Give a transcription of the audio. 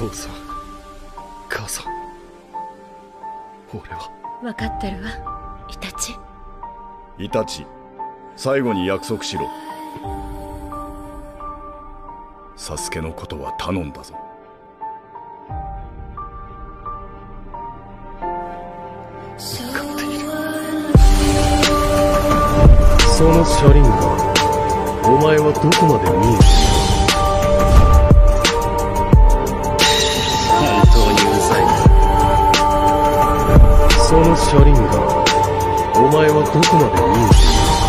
父さん。母さん。俺は。分かってるわ。イタチ。イタチ。最後に約束しろ。サスケのことは頼んだぞ。その車輪がお前はどこまで見えての車輪がお前はどこまで見えている？